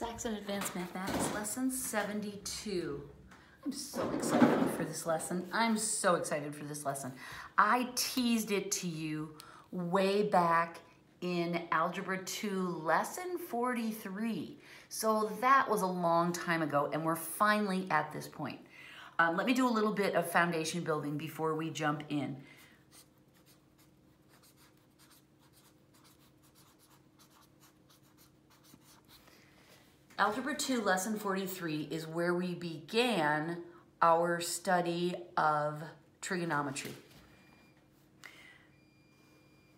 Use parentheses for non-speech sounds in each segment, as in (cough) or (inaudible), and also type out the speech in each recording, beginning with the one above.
Saxon Advanced Mathematics Lesson 72. I'm so excited for this lesson. I'm so excited for this lesson. I teased it to you way back in Algebra 2 Lesson 43. So that was a long time ago and we're finally at this point. Um, let me do a little bit of foundation building before we jump in. Algebra 2, Lesson 43 is where we began our study of trigonometry.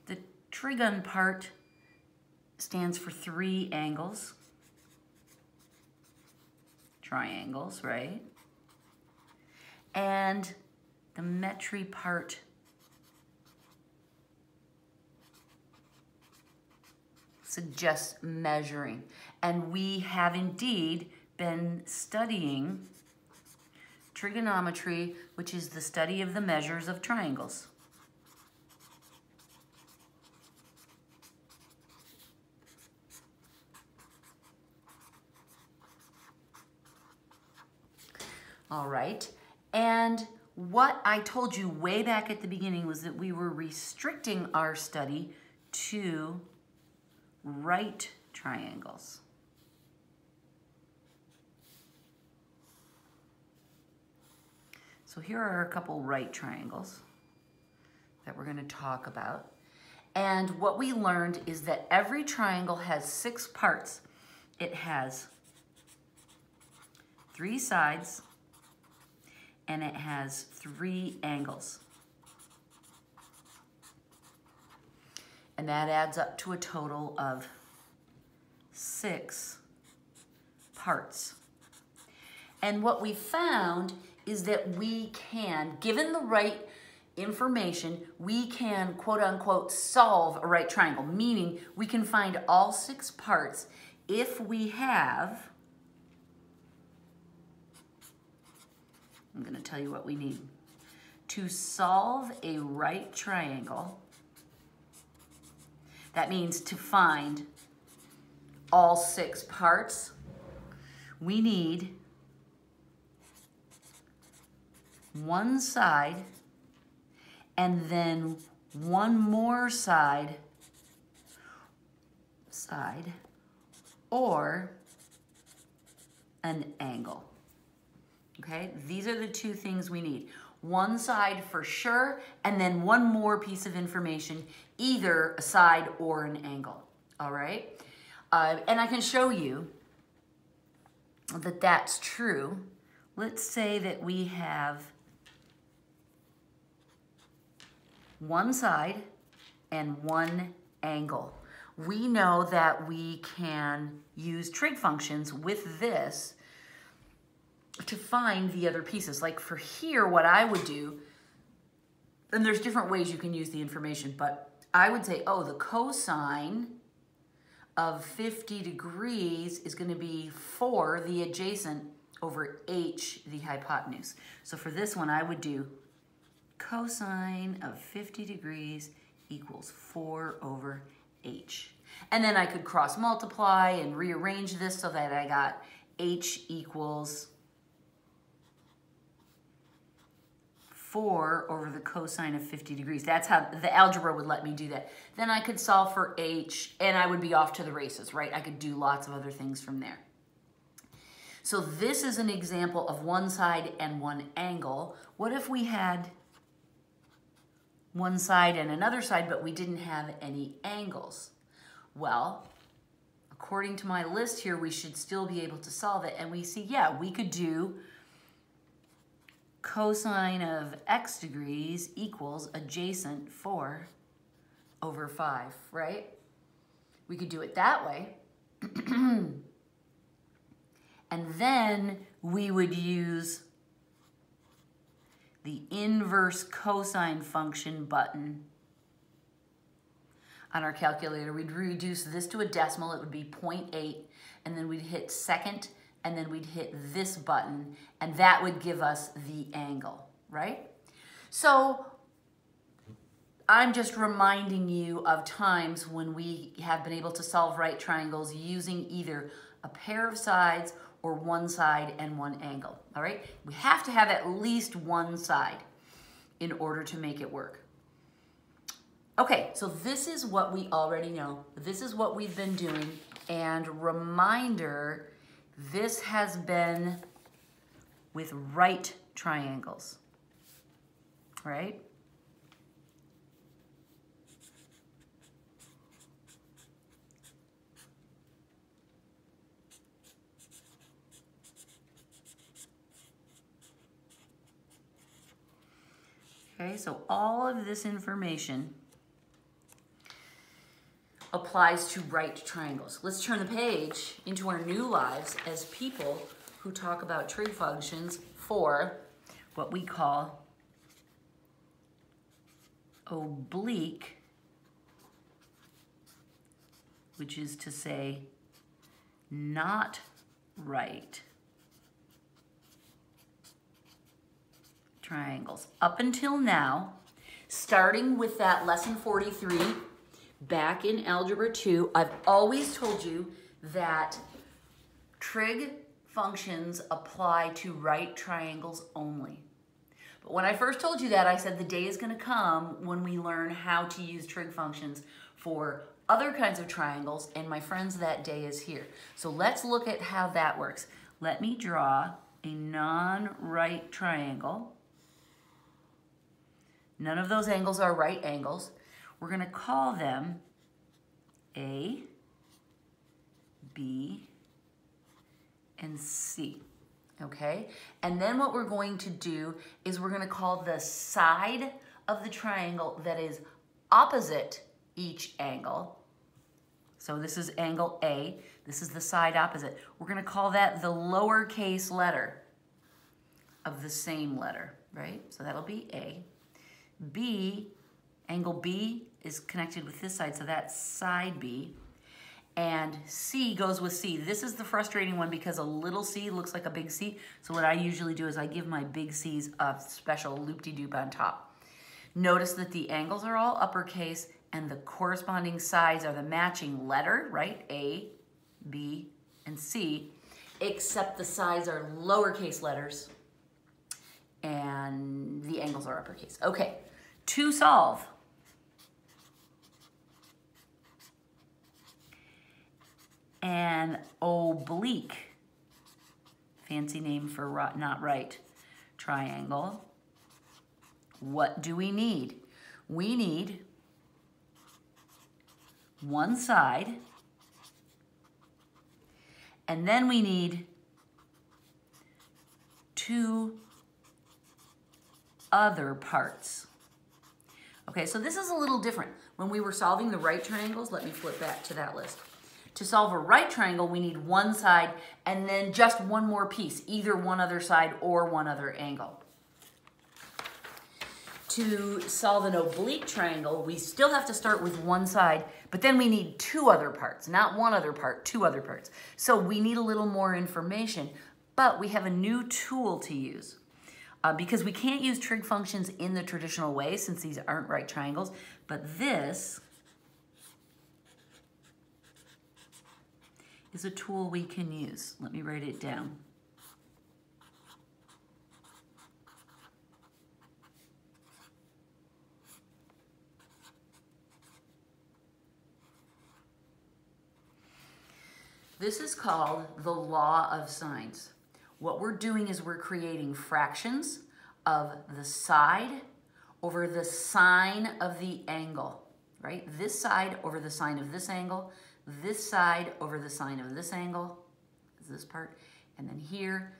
The trigon part stands for three angles, triangles, right? And the metry part suggests measuring. And we have indeed been studying trigonometry, which is the study of the measures of triangles. All right, and what I told you way back at the beginning was that we were restricting our study to right triangles. So here are a couple right triangles that we're going to talk about. And what we learned is that every triangle has six parts. It has three sides and it has three angles. And that adds up to a total of six parts. And what we found is that we can, given the right information, we can quote unquote solve a right triangle, meaning we can find all six parts if we have, I'm gonna tell you what we need. To solve a right triangle, that means to find all six parts, we need one side and then one more side, side, or an angle. Okay, these are the two things we need. One side for sure, and then one more piece of information, either a side or an angle, all right? Uh, and I can show you that that's true. Let's say that we have one side and one angle. We know that we can use trig functions with this to find the other pieces. Like for here, what I would do, and there's different ways you can use the information, but I would say, oh, the cosine of 50 degrees is gonna be 4, the adjacent, over h, the hypotenuse. So for this one, I would do cosine of 50 degrees equals 4 over h. And then I could cross multiply and rearrange this so that I got h equals 4 over the cosine of 50 degrees. That's how the algebra would let me do that. Then I could solve for h and I would be off to the races, right? I could do lots of other things from there. So this is an example of one side and one angle. What if we had one side and another side, but we didn't have any angles. Well, according to my list here, we should still be able to solve it. And we see, yeah, we could do cosine of x degrees equals adjacent 4 over 5, right? We could do it that way. (clears throat) and then we would use the inverse cosine function button on our calculator. We'd reduce this to a decimal, it would be 0.8, and then we'd hit second, and then we'd hit this button, and that would give us the angle, right? So I'm just reminding you of times when we have been able to solve right triangles using either a pair of sides or one side and one angle, all right? We have to have at least one side in order to make it work. Okay, so this is what we already know. This is what we've been doing. And reminder, this has been with right triangles, right? Okay, so all of this information applies to right triangles. Let's turn the page into our new lives as people who talk about trig functions for what we call oblique, which is to say not right triangles. Up until now, starting with that lesson 43, back in Algebra 2, I've always told you that trig functions apply to right triangles only. But when I first told you that, I said the day is going to come when we learn how to use trig functions for other kinds of triangles, and my friends, that day is here. So let's look at how that works. Let me draw a non-right triangle. None of those angles are right angles. We're going to call them A, B, and C. Okay? And then what we're going to do is we're going to call the side of the triangle that is opposite each angle. So this is angle A. This is the side opposite. We're going to call that the lowercase letter of the same letter, right? So that'll be A. B, angle B is connected with this side, so that's side B. And C goes with C. This is the frustrating one because a little c looks like a big C. So what I usually do is I give my big C's a special loop-de-doop on top. Notice that the angles are all uppercase and the corresponding sides are the matching letter, right? A, B, and C, except the sides are lowercase letters and the angles are uppercase. Okay, to solve. An oblique, fancy name for not right, triangle. What do we need? We need one side, and then we need two other parts. Okay, so this is a little different. When we were solving the right triangles, let me flip back to that list. To solve a right triangle, we need one side and then just one more piece, either one other side or one other angle. To solve an oblique triangle, we still have to start with one side, but then we need two other parts, not one other part, two other parts. So we need a little more information, but we have a new tool to use uh, because we can't use trig functions in the traditional way since these aren't right triangles, but this is a tool we can use. Let me write it down. This is called the law of sines. What we're doing is we're creating fractions of the side over the sine of the angle, right? This side over the sine of this angle, this side over the sine of this angle, this part, and then here,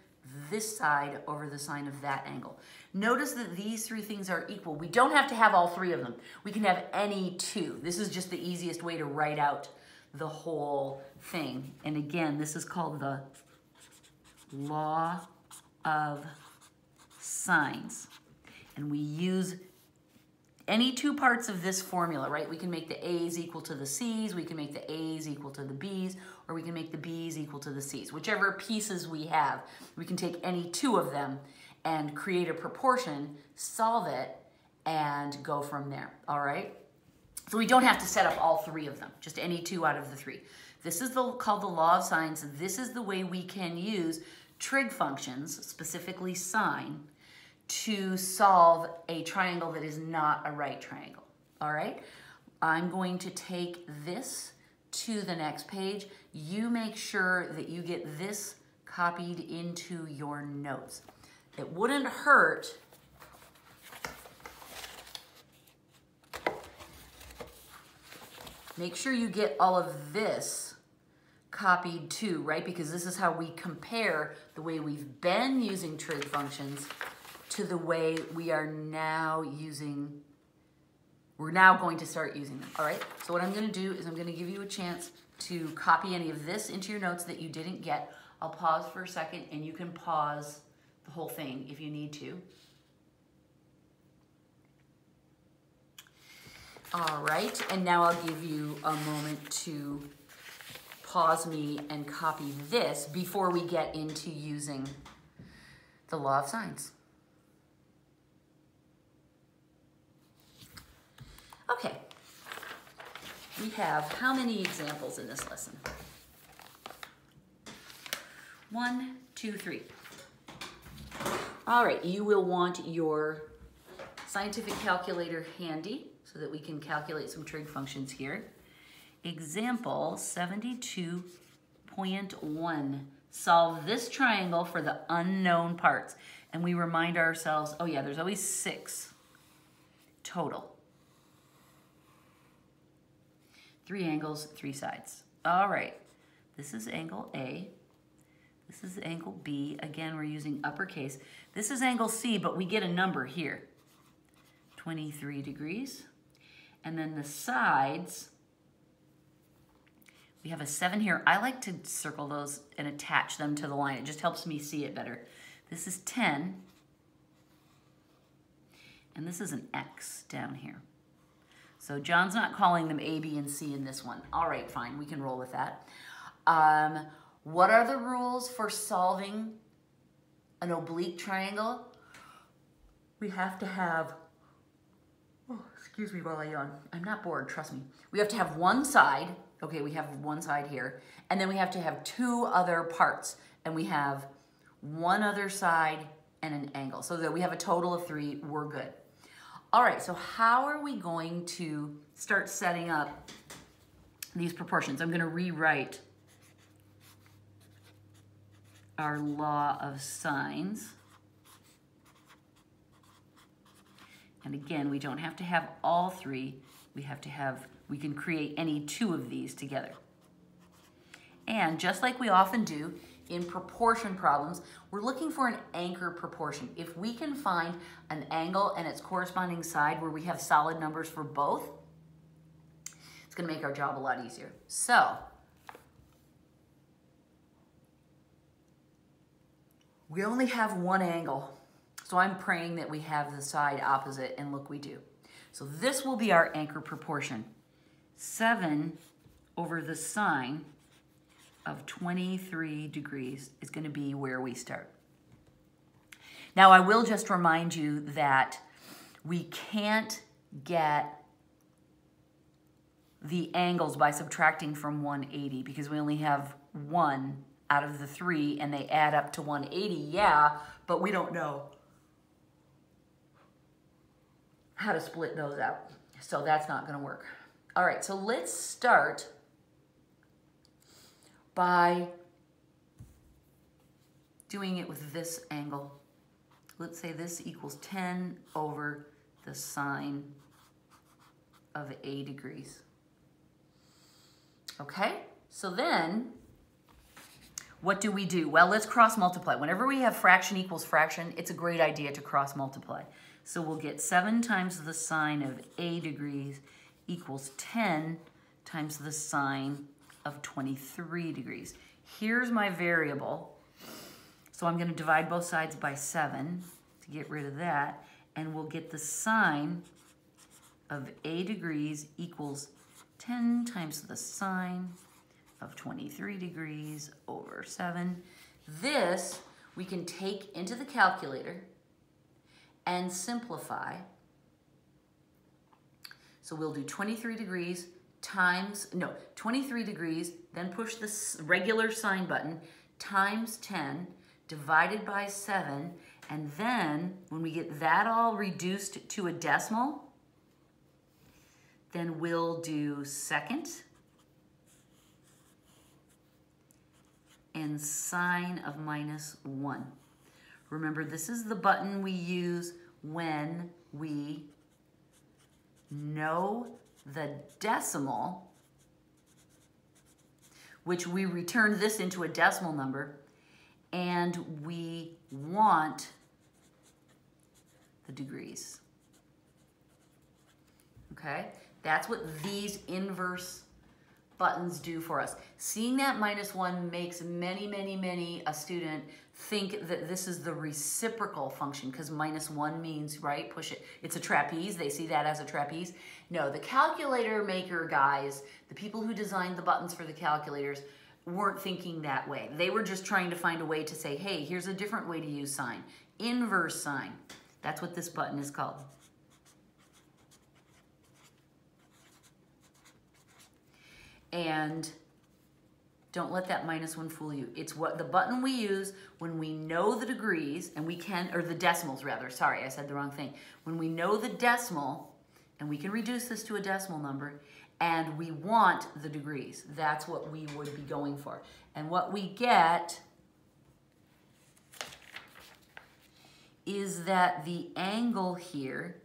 this side over the sine of that angle. Notice that these three things are equal. We don't have to have all three of them. We can have any two. This is just the easiest way to write out the whole thing. And again, this is called the law of sines. And we use any two parts of this formula, right? We can make the A's equal to the C's, we can make the A's equal to the B's, or we can make the B's equal to the C's. Whichever pieces we have, we can take any two of them and create a proportion, solve it, and go from there, all right? So we don't have to set up all three of them, just any two out of the three. This is the, called the law of sines. This is the way we can use trig functions, specifically sine, to solve a triangle that is not a right triangle, all right? I'm going to take this to the next page. You make sure that you get this copied into your notes. It wouldn't hurt Make sure you get all of this copied too, right? Because this is how we compare the way we've been using trig functions to the way we are now using, we're now going to start using them, all right? So what I'm gonna do is I'm gonna give you a chance to copy any of this into your notes that you didn't get. I'll pause for a second and you can pause the whole thing if you need to. All right, and now I'll give you a moment to pause me and copy this before we get into using the law of sines. Okay, we have how many examples in this lesson? One, two, three. All right, you will want your scientific calculator handy so that we can calculate some trig functions here. Example 72.1. Solve this triangle for the unknown parts. And we remind ourselves, oh yeah, there's always six total. Three angles, three sides. All right, this is angle A. This is angle B. Again, we're using uppercase. This is angle C, but we get a number here. 23 degrees. And then the sides, we have a seven here. I like to circle those and attach them to the line. It just helps me see it better. This is 10. And this is an X down here. So John's not calling them A, B, and C in this one. All right, fine, we can roll with that. Um, what are the rules for solving an oblique triangle? We have to have Excuse me while I yawn. I'm not bored, trust me. We have to have one side, okay, we have one side here, and then we have to have two other parts, and we have one other side and an angle. So that we have a total of three, we're good. All right, so how are we going to start setting up these proportions? I'm gonna rewrite our law of sines. And again, we don't have to have all three. We have to have, we can create any two of these together. And just like we often do in proportion problems, we're looking for an anchor proportion. If we can find an angle and its corresponding side where we have solid numbers for both, it's gonna make our job a lot easier. So, we only have one angle. So I'm praying that we have the side opposite, and look, we do. So this will be our anchor proportion. 7 over the sine of 23 degrees is going to be where we start. Now, I will just remind you that we can't get the angles by subtracting from 180 because we only have one out of the three and they add up to 180, yeah, but we don't know how to split those out. So that's not gonna work. All right, so let's start by doing it with this angle. Let's say this equals 10 over the sine of A degrees. Okay, so then what do we do? Well, let's cross multiply. Whenever we have fraction equals fraction, it's a great idea to cross multiply. So we'll get 7 times the sine of a degrees equals 10 times the sine of 23 degrees. Here's my variable. So I'm going to divide both sides by 7 to get rid of that. And we'll get the sine of a degrees equals 10 times the sine of 23 degrees over 7. This we can take into the calculator and simplify So we'll do 23 degrees times, no, 23 degrees, then push the regular sine button, times 10, divided by 7, and then when we get that all reduced to a decimal, then we'll do second and sine of minus 1. Remember, this is the button we use when we know the decimal, which we return this into a decimal number, and we want the degrees. Okay, that's what these inverse buttons do for us. Seeing that minus one makes many, many, many a student think that this is the reciprocal function because minus one means, right, push it, it's a trapeze, they see that as a trapeze. No, the calculator maker guys, the people who designed the buttons for the calculators, weren't thinking that way. They were just trying to find a way to say, hey, here's a different way to use sine. Inverse sine. That's what this button is called. And don't let that minus one fool you. It's what the button we use when we know the degrees and we can, or the decimals rather, sorry, I said the wrong thing. When we know the decimal, and we can reduce this to a decimal number, and we want the degrees. That's what we would be going for. And what we get is that the angle here,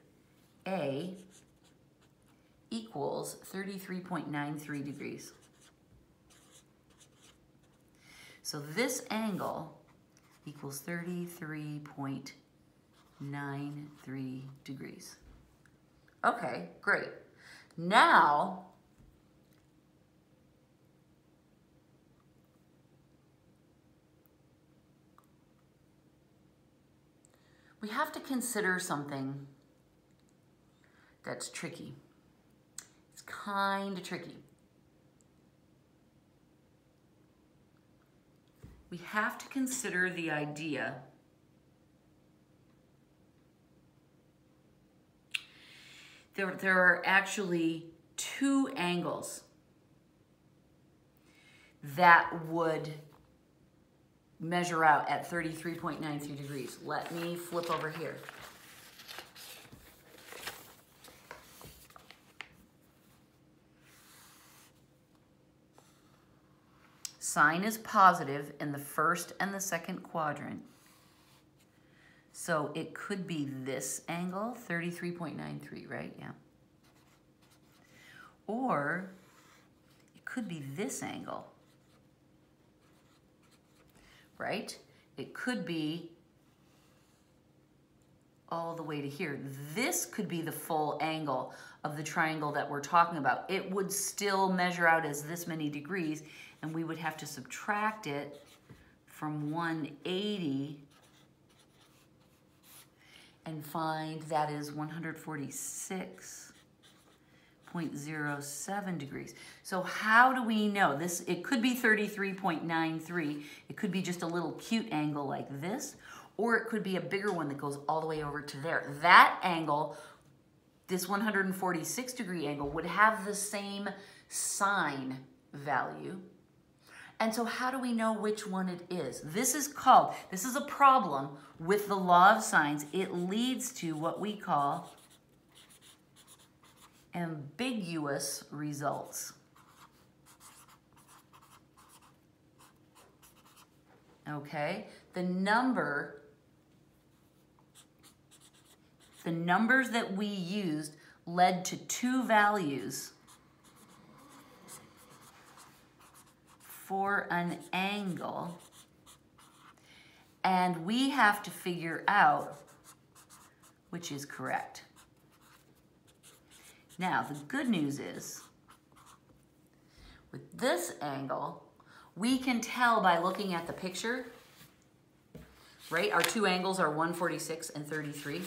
A, equals 33.93 degrees. So this angle equals 33.93 degrees. Okay, great. Now, we have to consider something that's tricky. It's kind of tricky. We have to consider the idea there, there are actually two angles that would measure out at 33.93 degrees. Let me flip over here. Sine is positive in the first and the second quadrant. So it could be this angle, 33.93, right? Yeah. Or it could be this angle, right? It could be all the way to here. This could be the full angle of the triangle that we're talking about. It would still measure out as this many degrees, and we would have to subtract it from 180 and find that is 146.07 degrees. So how do we know? This It could be 33.93. It could be just a little cute angle like this, or it could be a bigger one that goes all the way over to there. That angle, this 146 degree angle, would have the same sine value and so how do we know which one it is? This is called, this is a problem with the law of sines. It leads to what we call ambiguous results. Okay, the number, the numbers that we used led to two values for an angle and we have to figure out which is correct. Now, the good news is, with this angle, we can tell by looking at the picture, right? Our two angles are 146 and 33.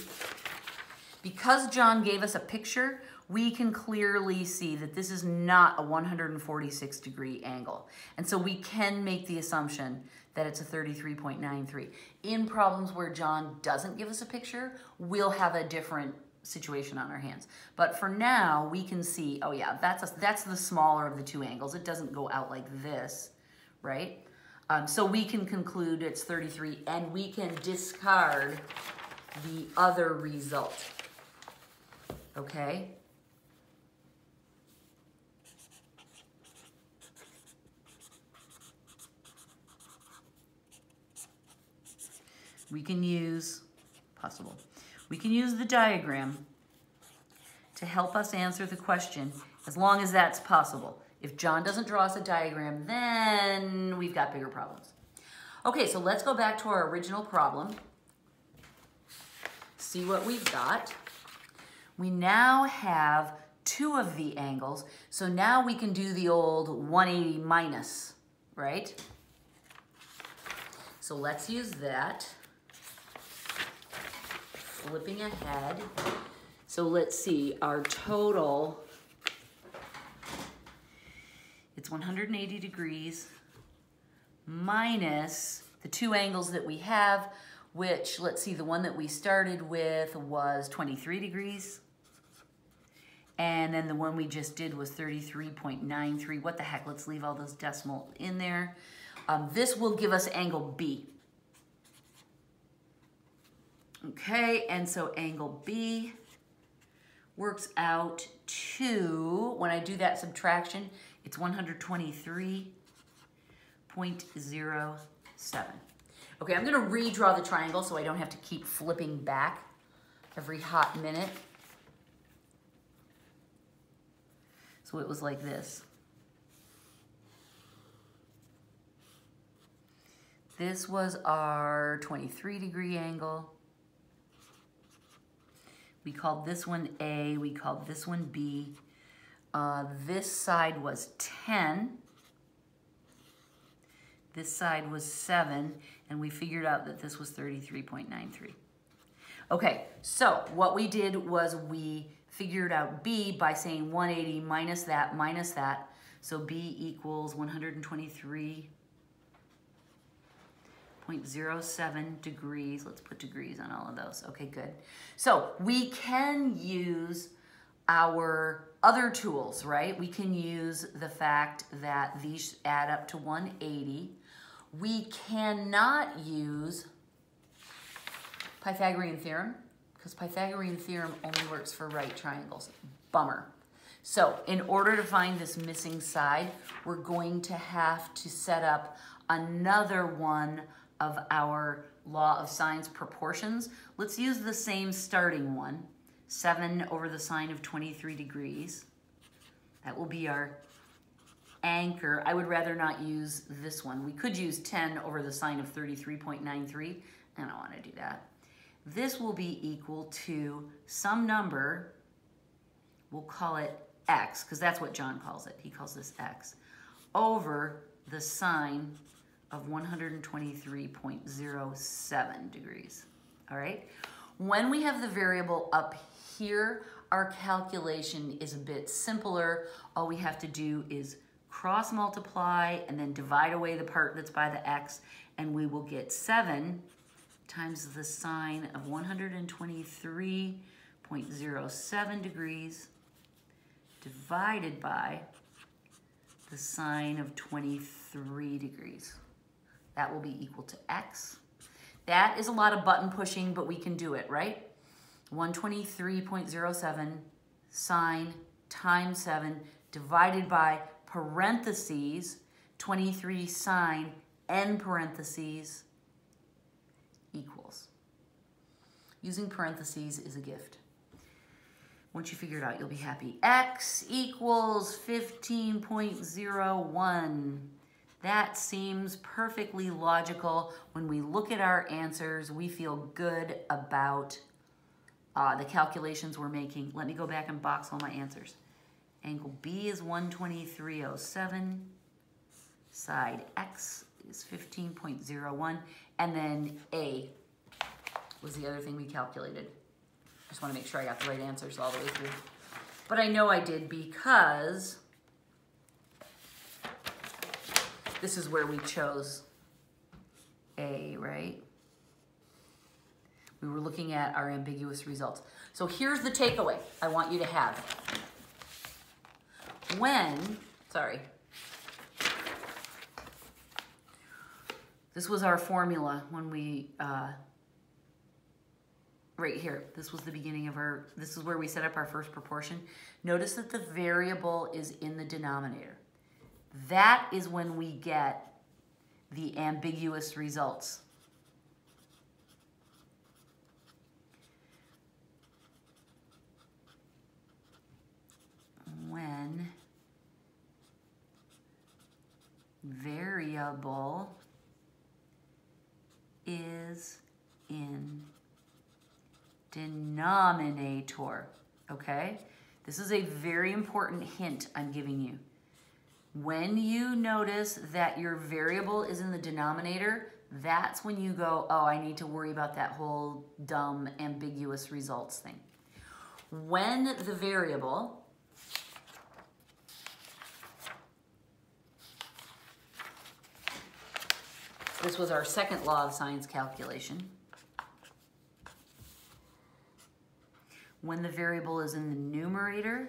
Because John gave us a picture, we can clearly see that this is not a 146 degree angle. And so we can make the assumption that it's a 33.93. In problems where John doesn't give us a picture, we'll have a different situation on our hands. But for now, we can see, oh yeah, that's, a, that's the smaller of the two angles. It doesn't go out like this, right? Um, so we can conclude it's 33 and we can discard the other result, okay? We can use, possible, we can use the diagram to help us answer the question as long as that's possible. If John doesn't draw us a diagram, then we've got bigger problems. Okay, so let's go back to our original problem. See what we've got. We now have two of the angles, so now we can do the old 180 minus, right? So let's use that flipping ahead. So let's see, our total, it's 180 degrees minus the two angles that we have, which, let's see, the one that we started with was 23 degrees. And then the one we just did was 33.93. What the heck, let's leave all those decimal in there. Um, this will give us angle B. Okay, and so angle B works out to, when I do that subtraction, it's 123.07. Okay, I'm gonna redraw the triangle so I don't have to keep flipping back every hot minute. So it was like this. This was our 23 degree angle. We called this one A, we called this one B. Uh, this side was 10. This side was 7, and we figured out that this was 33.93. Okay, so what we did was we figured out B by saying 180 minus that minus that. So B equals 123 0.07 degrees. Let's put degrees on all of those. Okay, good. So we can use our other tools, right? We can use the fact that these add up to 180. We cannot use Pythagorean theorem because Pythagorean theorem only works for right triangles. Bummer. So in order to find this missing side, we're going to have to set up another one of our law of sines proportions. Let's use the same starting one, 7 over the sine of 23 degrees. That will be our anchor. I would rather not use this one. We could use 10 over the sine of 33.93. I don't want to do that. This will be equal to some number, we'll call it x, because that's what John calls it. He calls this x, over the sine of 123.07 degrees, all right? When we have the variable up here, our calculation is a bit simpler. All we have to do is cross multiply and then divide away the part that's by the x, and we will get 7 times the sine of 123.07 degrees divided by the sine of 23 degrees. That will be equal to x. That is a lot of button pushing, but we can do it, right? 123.07 sine times 7 divided by parentheses 23 sine n parentheses equals. Using parentheses is a gift. Once you figure it out, you'll be happy. X equals 15.01. That seems perfectly logical. When we look at our answers, we feel good about uh, the calculations we're making. Let me go back and box all my answers. Angle B is 123.07. Side X is 15.01. And then A was the other thing we calculated. I just want to make sure I got the right answers all the way through. But I know I did because this is where we chose A, right? We were looking at our ambiguous results. So here's the takeaway I want you to have. When, sorry, this was our formula when we, uh, right here, this was the beginning of our, this is where we set up our first proportion. Notice that the variable is in the denominator. That is when we get the ambiguous results. when variable is in denominator, okay? This is a very important hint I'm giving you. When you notice that your variable is in the denominator, that's when you go, oh, I need to worry about that whole dumb ambiguous results thing. When the variable This was our second law of sines calculation. When the variable is in the numerator,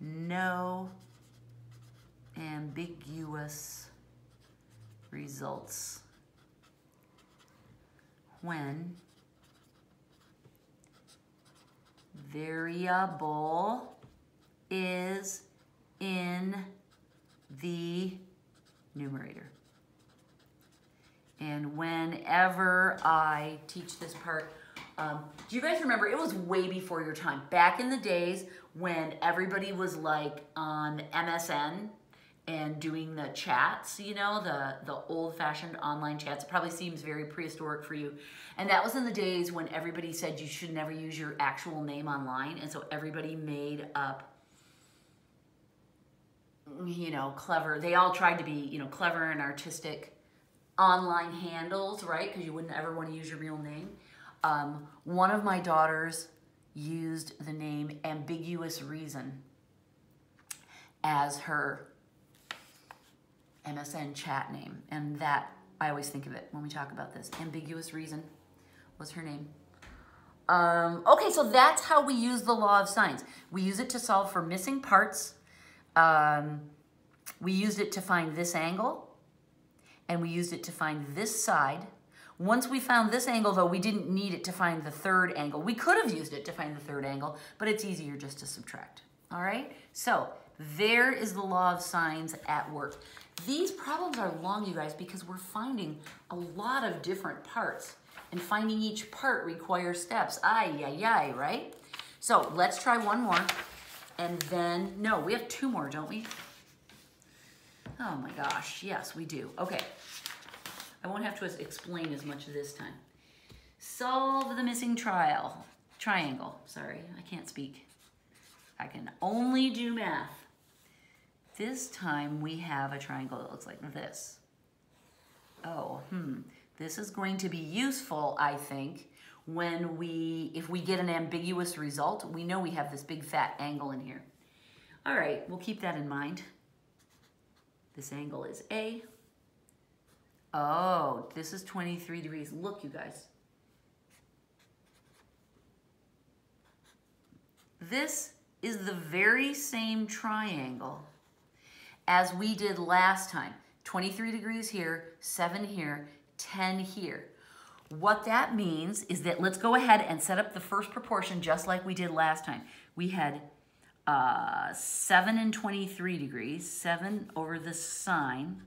no ambiguous results. When variable is in the numerator. And whenever I teach this part, um, do you guys remember, it was way before your time. Back in the days when everybody was like on MSN and doing the chats, you know, the, the old fashioned online chats. It probably seems very prehistoric for you. And that was in the days when everybody said you should never use your actual name online. And so everybody made up you know, clever. They all tried to be, you know, clever and artistic online handles, right? Because you wouldn't ever want to use your real name. Um, one of my daughters used the name Ambiguous Reason as her MSN chat name. And that, I always think of it when we talk about this. Ambiguous Reason was her name. Um, okay, so that's how we use the law of sines. We use it to solve for missing parts. Um, we used it to find this angle and we used it to find this side. Once we found this angle, though, we didn't need it to find the third angle. We could have used it to find the third angle, but it's easier just to subtract. All right? So there is the law of sines at work. These problems are long, you guys, because we're finding a lot of different parts. And finding each part requires steps. Ay, ay, ay, right? So let's try one more. And then, no, we have two more, don't we? Oh my gosh, yes, we do. Okay, I won't have to explain as much this time. Solve the missing trial, triangle. Sorry, I can't speak. I can only do math. This time we have a triangle that looks like this. Oh, hmm. This is going to be useful, I think, when we, if we get an ambiguous result, we know we have this big fat angle in here. All right, we'll keep that in mind. This angle is A. Oh, this is 23 degrees. Look, you guys. This is the very same triangle as we did last time. 23 degrees here, 7 here, 10 here. What that means is that let's go ahead and set up the first proportion just like we did last time. We had uh, 7 and 23 degrees, 7 over the sine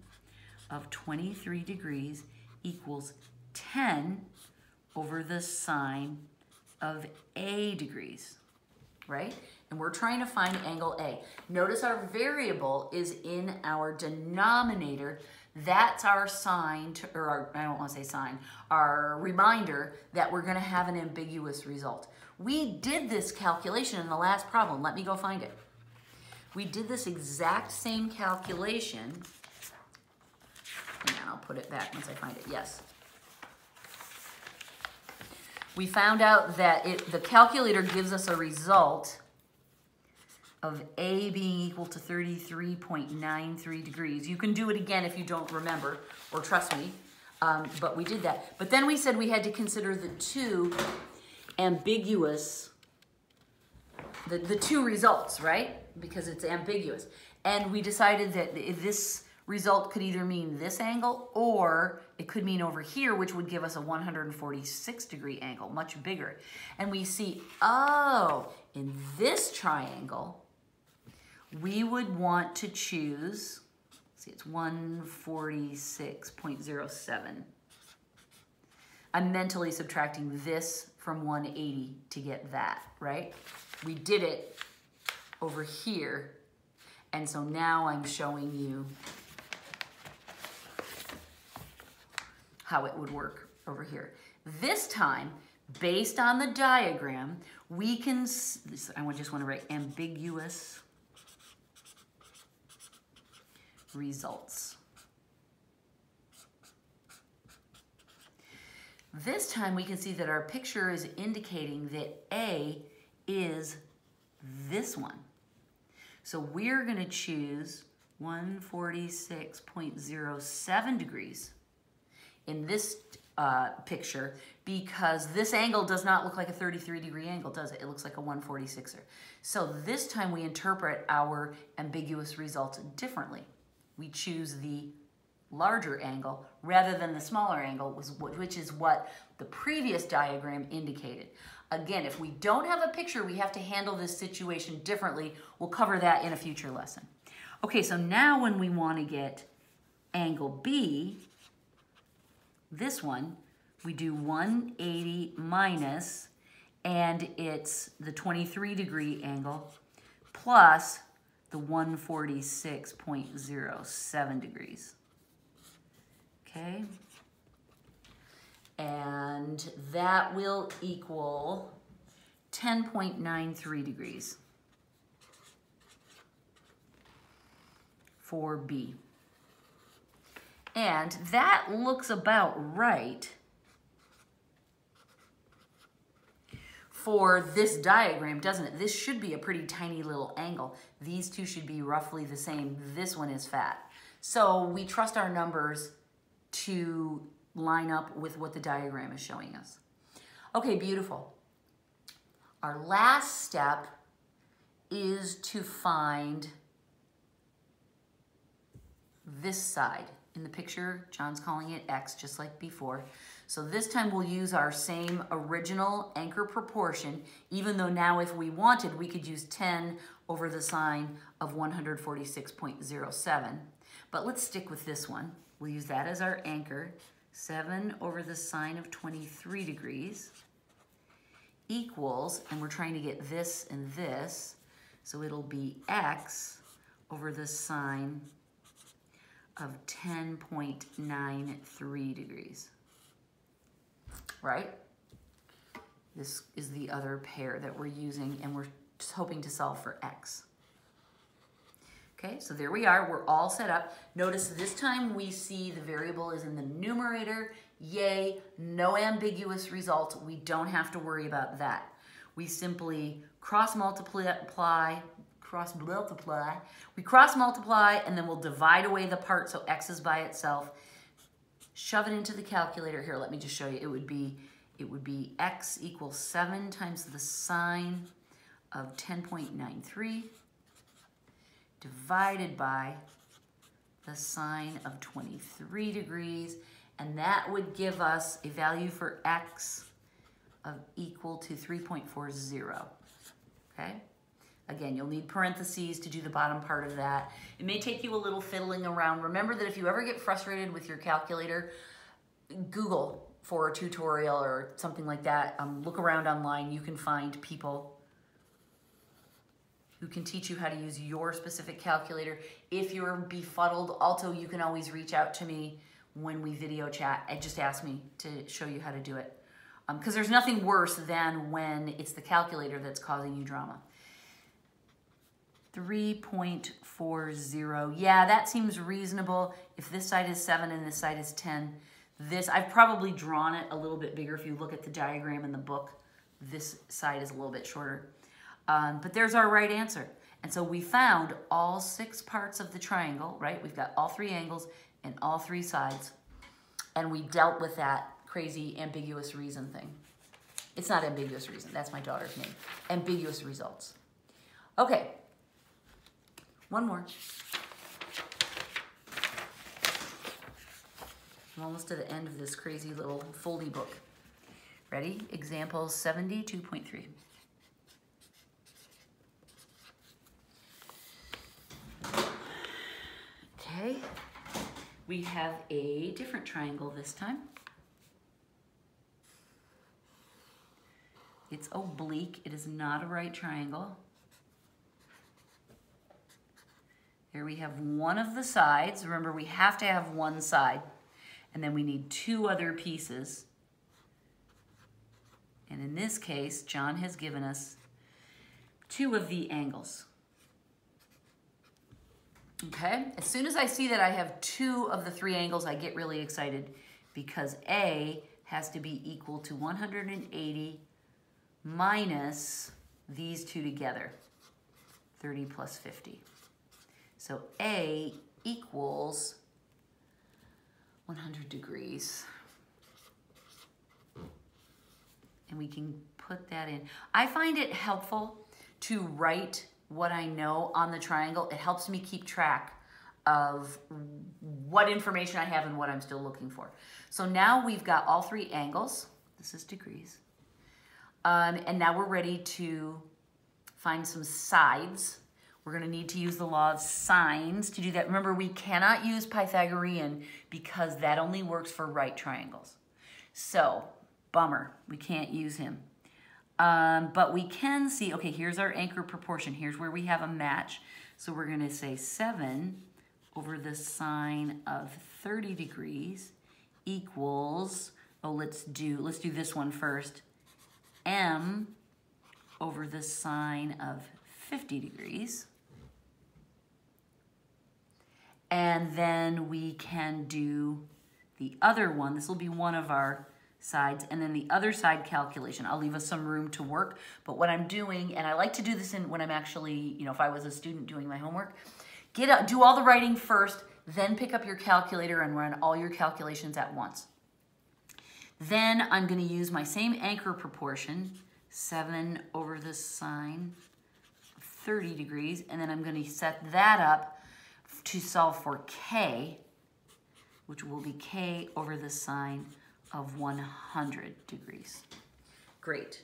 of 23 degrees equals 10 over the sine of A degrees, right? And we're trying to find angle A. Notice our variable is in our denominator. That's our sign, to, or our, I don't want to say sign, our reminder that we're going to have an ambiguous result. We did this calculation in the last problem. Let me go find it. We did this exact same calculation. And I'll put it back once I find it. Yes. We found out that it, the calculator gives us a result of A being equal to 33.93 degrees. You can do it again if you don't remember, or trust me. Um, but we did that. But then we said we had to consider the two ambiguous, the, the two results, right? Because it's ambiguous. And we decided that this result could either mean this angle or it could mean over here, which would give us a 146 degree angle, much bigger. And we see, oh, in this triangle, we would want to choose, see, it's 146.07. I'm mentally subtracting this from 180 to get that, right? We did it over here, and so now I'm showing you how it would work over here. This time, based on the diagram, we can, I just want to write ambiguous results. This time we can see that our picture is indicating that A is this one. So we're going to choose 146.07 degrees in this uh, picture because this angle does not look like a 33 degree angle, does it? It looks like a 146er. So this time we interpret our ambiguous results differently. We choose the larger angle rather than the smaller angle, which is what the previous diagram indicated. Again, if we don't have a picture, we have to handle this situation differently. We'll cover that in a future lesson. Okay, so now when we want to get angle B, this one, we do 180 minus, and it's the 23 degree angle, plus the 146.07 degrees. Okay? And that will equal 10.93 degrees for B. And that looks about right for this diagram, doesn't it? This should be a pretty tiny little angle. These two should be roughly the same. This one is fat. So we trust our numbers to line up with what the diagram is showing us. Okay, beautiful. Our last step is to find this side. In the picture, John's calling it X, just like before. So this time we'll use our same original anchor proportion, even though now if we wanted, we could use 10 over the sine of 146.07. But let's stick with this one. We'll use that as our anchor. 7 over the sine of 23 degrees equals, and we're trying to get this and this, so it'll be x over the sine of 10.93 degrees, right? This is the other pair that we're using and we're just hoping to solve for x. Okay, so there we are, we're all set up. Notice this time we see the variable is in the numerator. Yay, no ambiguous result. We don't have to worry about that. We simply cross multiply, cross multiply. We cross multiply and then we'll divide away the part so x is by itself. Shove it into the calculator. Here, let me just show you. It would be, it would be x equals 7 times the sine of 10.93 divided by the sine of 23 degrees, and that would give us a value for x of equal to 3.40, okay? Again, you'll need parentheses to do the bottom part of that. It may take you a little fiddling around. Remember that if you ever get frustrated with your calculator, Google for a tutorial or something like that. Um, look around online. You can find people who can teach you how to use your specific calculator. If you're befuddled, also you can always reach out to me when we video chat and just ask me to show you how to do it. Because um, there's nothing worse than when it's the calculator that's causing you drama. 3.40, yeah, that seems reasonable. If this side is seven and this side is 10, this, I've probably drawn it a little bit bigger. If you look at the diagram in the book, this side is a little bit shorter. Um, but there's our right answer. And so we found all six parts of the triangle, right? We've got all three angles and all three sides. and we dealt with that crazy ambiguous reason thing. It's not ambiguous reason, that's my daughter's name. Ambiguous results. Okay, one more. I'm almost to the end of this crazy little foldy book. Ready? Example 72.3. Okay, we have a different triangle this time. It's oblique, it is not a right triangle. Here we have one of the sides. Remember, we have to have one side. And then we need two other pieces. And in this case, John has given us two of the angles. Okay, as soon as I see that I have two of the three angles, I get really excited because A has to be equal to 180 minus these two together, 30 plus 50. So A equals 100 degrees. And we can put that in. I find it helpful to write what I know on the triangle. It helps me keep track of what information I have and what I'm still looking for. So now we've got all three angles. This is degrees. Um, and now we're ready to find some sides we're gonna need to use the law of sines to do that. Remember, we cannot use Pythagorean because that only works for right triangles. So, bummer, we can't use him. Um, but we can see, okay, here's our anchor proportion. Here's where we have a match. So we're gonna say seven over the sine of 30 degrees equals, oh, let's do, let's do this one first. M over the sine of 50 degrees. And then we can do the other one. This will be one of our sides. And then the other side calculation. I'll leave us some room to work. But what I'm doing, and I like to do this in when I'm actually, you know, if I was a student doing my homework, get up, do all the writing first, then pick up your calculator and run all your calculations at once. Then I'm going to use my same anchor proportion, 7 over the sine 30 degrees, and then I'm going to set that up to solve for k, which will be k over the sine of 100 degrees. Great.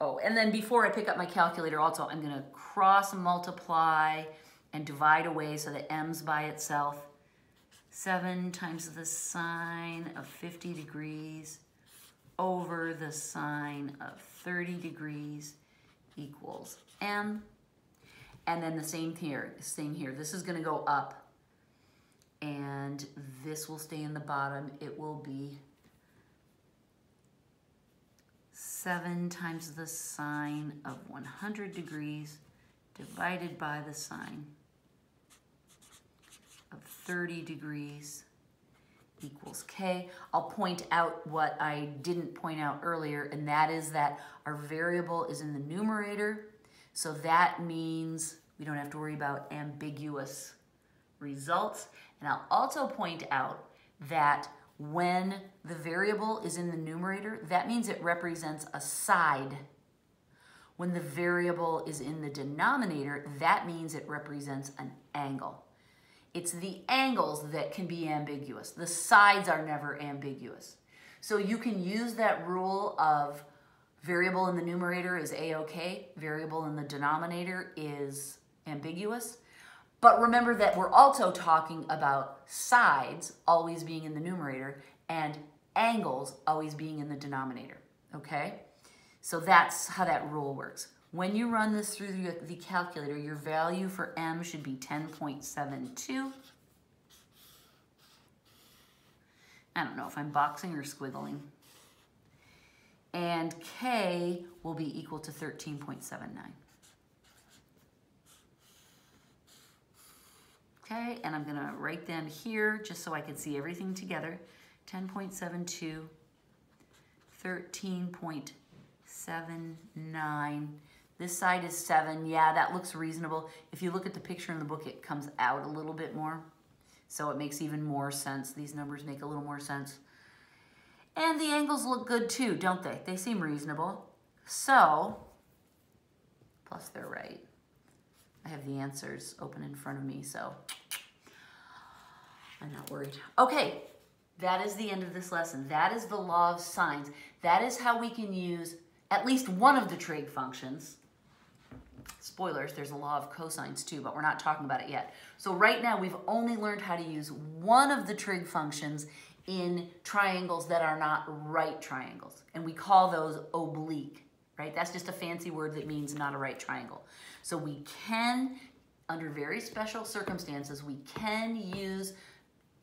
Oh, and then before I pick up my calculator also, I'm gonna cross multiply and divide away so that m's by itself. 7 times the sine of 50 degrees over the sine of 30 degrees equals m and then the same here, same here. This is gonna go up and this will stay in the bottom. It will be seven times the sine of 100 degrees divided by the sine of 30 degrees equals k. I'll point out what I didn't point out earlier, and that is that our variable is in the numerator, so that means we don't have to worry about ambiguous results. And I'll also point out that when the variable is in the numerator, that means it represents a side. When the variable is in the denominator, that means it represents an angle. It's the angles that can be ambiguous. The sides are never ambiguous. So you can use that rule of variable in the numerator is a-okay, variable in the denominator is ambiguous. But remember that we're also talking about sides always being in the numerator and angles always being in the denominator, okay? So that's how that rule works. When you run this through the, calculator, your value for M should be 10.72. I don't know if I'm boxing or squiggling. And K will be equal to 13.79. Okay, and I'm gonna write them here just so I can see everything together. 10.72, 13.79. This side is seven. Yeah, that looks reasonable. If you look at the picture in the book, it comes out a little bit more. So it makes even more sense. These numbers make a little more sense. And the angles look good too, don't they? They seem reasonable. So, plus they're right. I have the answers open in front of me, so I'm not worried. Okay, that is the end of this lesson. That is the law of sines. That is how we can use at least one of the trig functions. Spoilers, there's a law of cosines too, but we're not talking about it yet. So right now we've only learned how to use one of the trig functions in triangles that are not right triangles. And we call those oblique, right? That's just a fancy word that means not a right triangle. So we can, under very special circumstances, we can use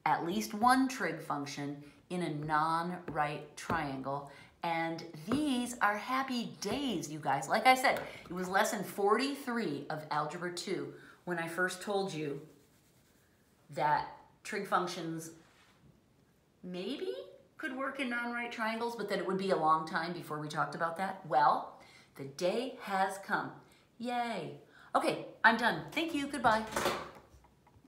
at least one trig function in a non-right triangle. And these are happy days, you guys. Like I said, it was lesson 43 of Algebra 2 when I first told you that trig functions maybe could work in non-right triangles, but that it would be a long time before we talked about that. Well, the day has come. Yay. Okay, I'm done. Thank you. Goodbye.